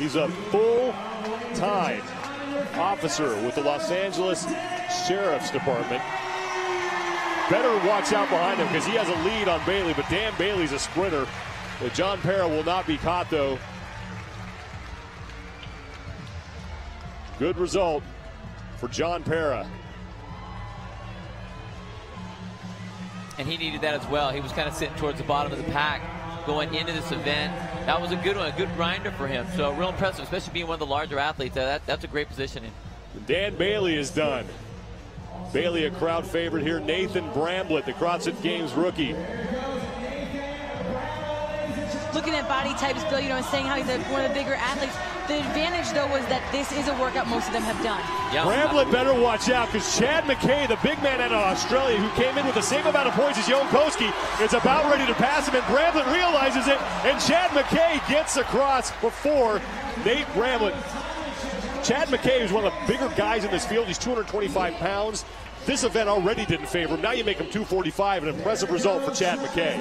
He's a full-time officer with the Los Angeles Sheriff's Department. Better watch out behind him because he has a lead on Bailey, but Dan Bailey's a sprinter. But John Para will not be caught, though. Good result for John Para. And he needed that as well. He was kind of sitting towards the bottom of the pack going into this event. That was a good one, a good grinder for him. So real impressive, especially being one of the larger athletes. That, that's a great positioning. Dan Bailey is done. Bailey a crowd favorite here. Nathan Bramblett, the CrossFit Games rookie. Looking at body types, Bill, you know, and saying how he's a, one of the bigger athletes. The advantage, though, was that this is a workout most of them have done. Yeah, Bramblett better watch out because Chad Mackay, the big man out of Australia, who came in with the same amount of points as Jonne Koski, is about ready to pass him, and Bramblett realizes it, and Chad Mackay gets across before Nate Bramblett. Chad Mackay is one of the bigger guys in this field. He's 225 pounds. This event already didn't favor him. Now you make him 245. An impressive result for Chad Mackay.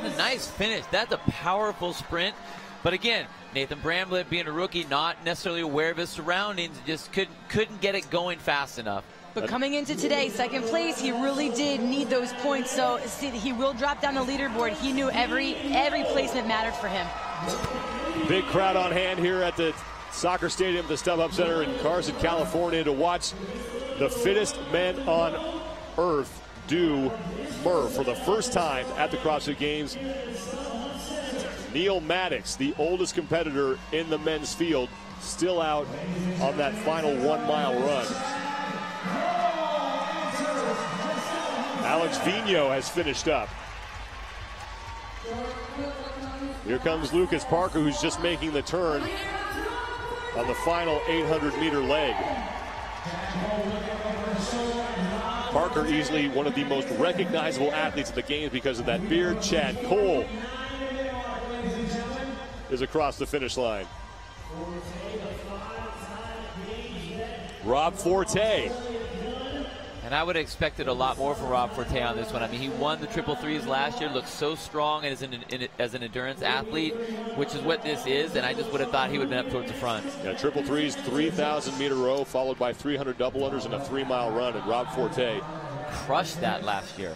A nice finish. That's a powerful sprint. But again, Nathan Bramblett being a rookie, not necessarily aware of his surroundings, just couldn't couldn't get it going fast enough. But coming into today, second place, he really did need those points. So he will drop down the leaderboard. He knew every every placement mattered for him. Big crowd on hand here at the soccer stadium, the StubHub Center in Carson, California, to watch the fittest men on earth do Murph for the first time at the CrossFit Games. Neal Maddox, the oldest competitor in the men's field, still out on that final one mile run. Alex Vigneault has finished up. Here comes Lucas Parker, who's just making the turn on the final 800 meter leg. Parker easily one of the most recognizable athletes of the games because of that beard. Chad Cole is across the finish line. Rob Forte. And I would have expected a lot more from Rob Forte on this one. I mean, he won the triple threes last year, looked so strong as an, in, as an endurance athlete, which is what this is, and I just would have thought he would have been up towards the front. Yeah, triple threes, 3,000 meter row, followed by 300 double unders and a three mile run. And Rob Forte crushed that last year.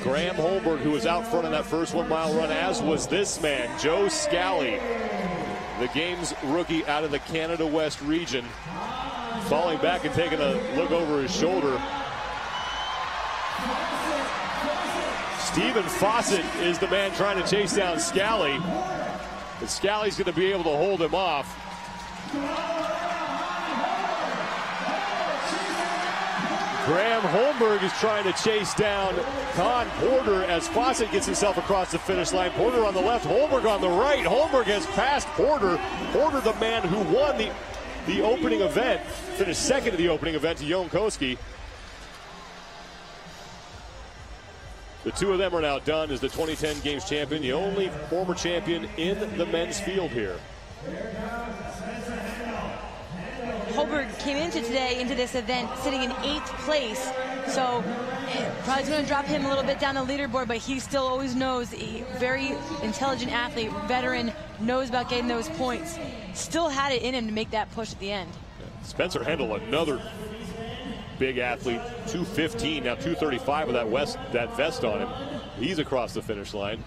Graham Holmberg, who was out front in that first one mile run, as was this man, Joe Scali, the game's rookie out of the Canada West region, falling back and taking a look over his shoulder. Stephen Fawcett is the man trying to chase down Scali. But Scali's going to be able to hold him off. Graham Holmberg is trying to chase down Con Porter as Fawcett gets himself across the finish line. Porter on the left, Holmberg on the right. Holmberg has passed Porter. Porter, the man who won the, the opening event, finished second of the opening event to Jonne Koski. The two of them are now done as the 2010 Games champion, the only former champion in the men's field here. Holmberg came into today, into this event, sitting in eighth place. So probably going to drop him a little bit down the leaderboard, but he still always knows, a very intelligent athlete, veteran, knows about getting those points. Still had it in him to make that push at the end. Spencer Hendel, another big athlete, 215, now 235 with that west that vest on him. He's across the finish line.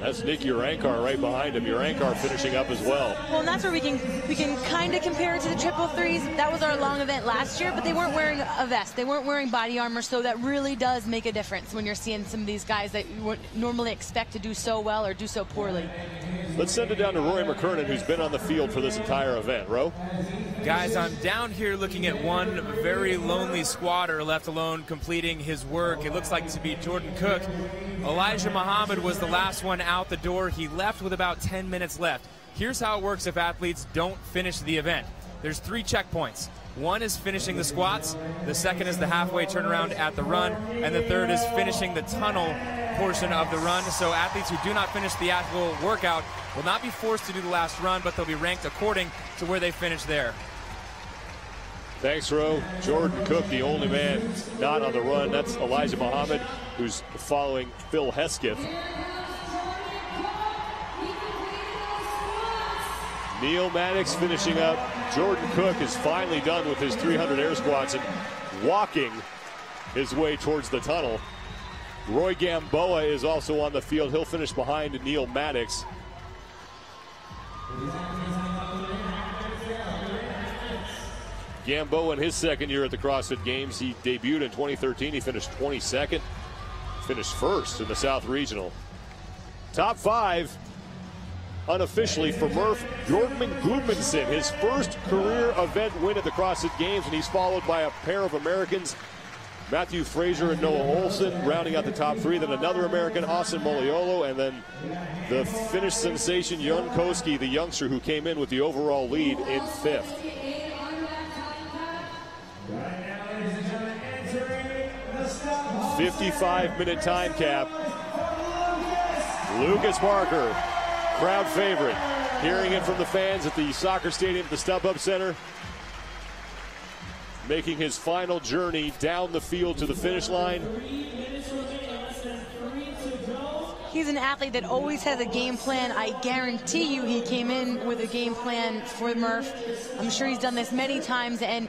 That's Nick Urankar right behind him. Urankar finishing up as well. Well, and that's where we can we can kind of compare it to the triple threes. That was our long event last year, but they weren't wearing a vest. They weren't wearing body armor, so that really does make a difference when you're seeing some of these guys that you wouldn't normally expect to do so well or do so poorly. Let's send it down to Rory McKernan, who's been on the field for this entire event. Ro? Guys, I'm down here looking at one very lonely squatter left alone completing his work. It looks like to be Jordan Cook. Elijah Muhammad was the last one out the door. He left with about 10 minutes left. Here's how it works if athletes don't finish the event. There's three checkpoints. One is finishing the squats, the second is the halfway turnaround at the run, and the third is finishing the tunnel portion of the run. So athletes who do not finish the actual workout will not be forced to do the last run, but they'll be ranked according to where they finish there. Thanks, Ro. Jordan Cook, the only man not on the run. That's Elijah Muhammad, who's following Phil Hesketh. Neal Maddox finishing up. Jordan Cook is finally done with his 300 air squats and walking his way towards the tunnel. Roy Gamboa is also on the field. He'll finish behind Neal Maddox. Gamboa in his second year at the CrossFit Games. He debuted in 2013. He finished 22nd, finished first in the South Regional. Top five unofficially for Murph Bjorgvin Gudmundsson, his first career event win at the CrossFit Games, and he's followed by a pair of Americans, Matthew Fraser and Noah Ohlsen, rounding out the top three. Then another American, Austin Malleolo, and then the Finnish sensation, Jonne Koski, the youngster who came in with the overall lead in fifth. Fifty-five minute time cap. Lucas Parker crowd favorite. Hearing it from the fans at the soccer stadium at the StubHub Center. Making his final journey down the field to the finish line. He's an athlete that always has a game plan. I guarantee you he came in with a game plan for Murph. I'm sure he's done this many times and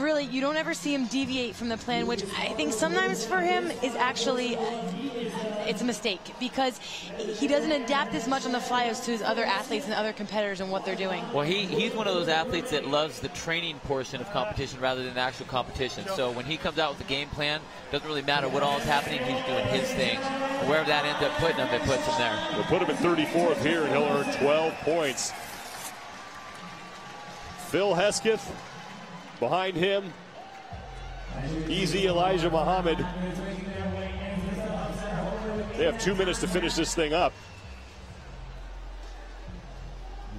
really you don't ever see him deviate from the plan which i think sometimes for him is actually it's a mistake because he doesn't adapt as much on the fly as to his other athletes and other competitors and what they're doing. Well he, he's one of those athletes that loves the training portion of competition rather than the actual competition. So when he comes out with a game plan doesn't really matter what all is happening he's doing his thing. Wherever that ends up putting him it puts him there. We'll put him at 34th here and he'll earn 12 points. Phil hesketh Behind him, easy Elijah Muhammad. They have two minutes to finish this thing up.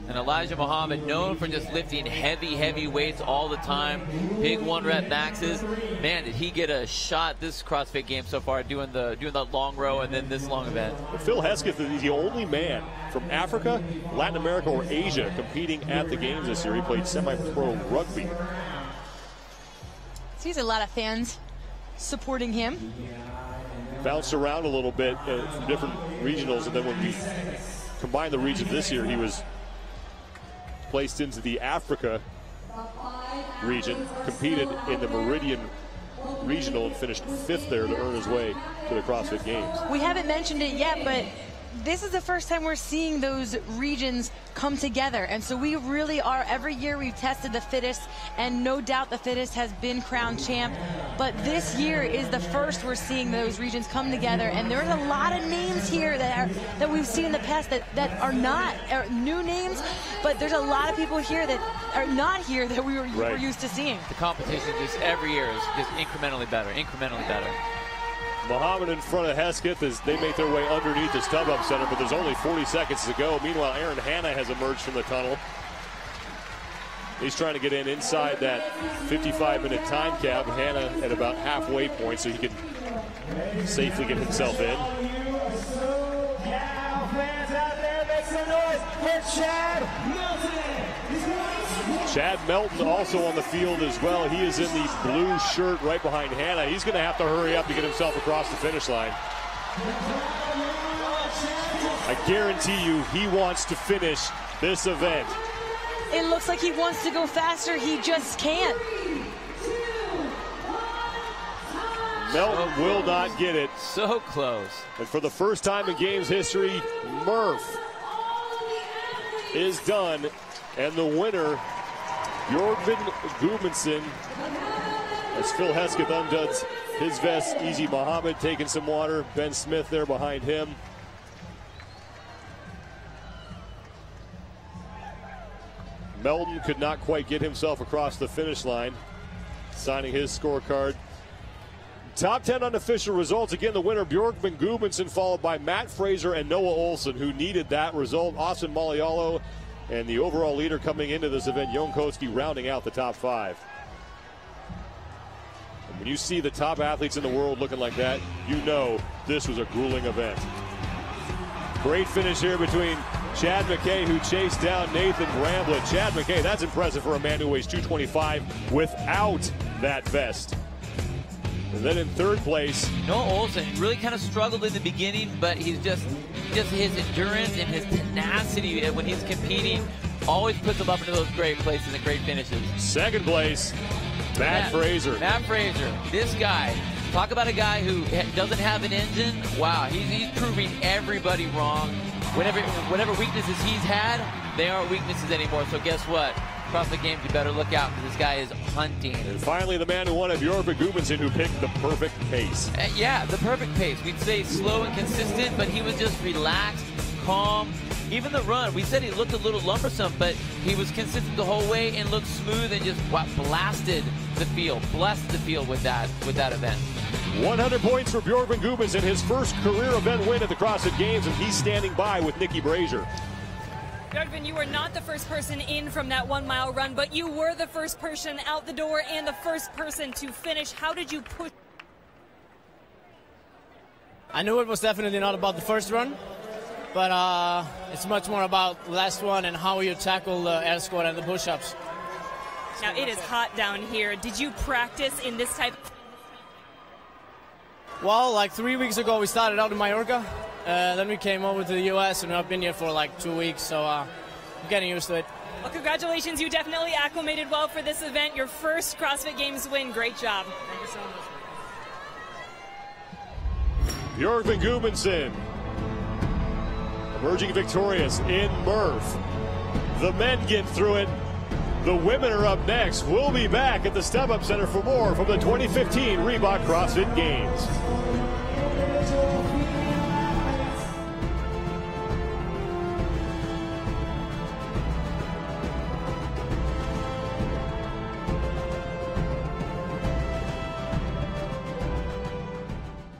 And Elijah Muhammad, known for just lifting heavy, heavy weights all the time, big one rep maxes. Man, did he get a shot this CrossFit game so far, doing the doing the long row and then this long event. Phil Hesketh is the only man from Africa, Latin America, or Asia competing at the games this year. He played semi-pro rugby Sees a lot of fans supporting him. Bounced around a little bit uh, from different regionals, and then when we combined the region this year, he was placed into the Africa region, competed in the Meridian regional, and finished fifth there to earn his way to the CrossFit Games. We haven't mentioned it yet, but this is the first time we're seeing those regions come together. And so we really are, every year we've tested the fittest, and no doubt the fittest has been crowned champ. But this year is the first we're seeing those regions come together. And there's a lot of names here that are that we've seen in the past that, that are not are new names, but there's a lot of people here that are not here that we were, right. were used to seeing. The competition just every year is just incrementally better, incrementally better. Muhammad in front of Hesketh as they make their way underneath the StubHub Center, but there's only 40 seconds to go. Meanwhile, Aaron Hanna has emerged from the tunnel. He's trying to get in inside that 55-minute time cap. Hanna at about halfway point, so he can safely get himself in. Chad Chad Melton also on the field as well. He is in the blue shirt right behind Hanna. He's going to have to hurry up to get himself across the finish line. I guarantee you he wants to finish this event. It looks like he wants to go faster. He just can't. Melton so will not get it. So close. And for the first time in games history, Murph is done. And the winner Bjorgvin Gudmundsson as Phil Hesketh undoes his vest. Easy Muhammad taking some water. Ben Smith there behind him. Melton could not quite get himself across the finish line, signing his scorecard. Top 10 unofficial results. Again, the winner, Bjorgvin Gudmundsson, followed by Matt Fraser and Noah Ohlsen, who needed that result. Austin Malleolo and the overall leader coming into this event, Jonne Koski, rounding out the top five. And when you see the top athletes in the world looking like that, you know this was a grueling event. Great finish here between Chad Mackay, who chased down Nathan Bramblett. Chad Mackay, that's impressive for a man who weighs 225 without that vest. And then in third place, Noah Ohlsen really kind of struggled in the beginning, but he's just just his endurance and his tenacity when he's competing always puts him up into those great places and great finishes. Second place, Matt, Matt Fraser. Matt Fraser, this guy. Talk about a guy who doesn't have an engine. Wow, he's, he's proving everybody wrong. Whatever, whatever weaknesses he's had, they aren't weaknesses anymore. So guess what? CrossFit Games, you better look out because this guy is hunting. And finally, the man who won of Bjorgvin Gudmundsson who picked the perfect pace. Uh, yeah, the perfect pace. We'd say slow and consistent, but he was just relaxed, calm. Even the run, we said he looked a little lumbersome, but he was consistent the whole way and looked smooth and just what, blasted the field, blessed the field with that with that event. 100 points for Bjorgvin Gudmundsson, his first career event win at the CrossFit Games, and he's standing by with Nikki Brazier. Bjorgvin, you were not the first person in from that one mile run, but you were the first person out the door and the first person to finish. How did you push? I knew it was definitely not about the first run, but uh, it's much more about the last one and how you tackle the air squat and the push-ups. Now it is hot down here. Did you practice in this type? Well, like three weeks ago, we started out in Mallorca, uh, then we came over to the U.S. and I've been here for like two weeks, so uh, I'm getting used to it. Well, congratulations. You definitely acclimated well for this event. Your first CrossFit Games win. Great job. Thank you so much. Bjorgvin Gudmundsson emerging victorious in Murph. The men get through it. The women are up next. We'll be back at the StubHub Center for more from the 2015 Reebok CrossFit Games.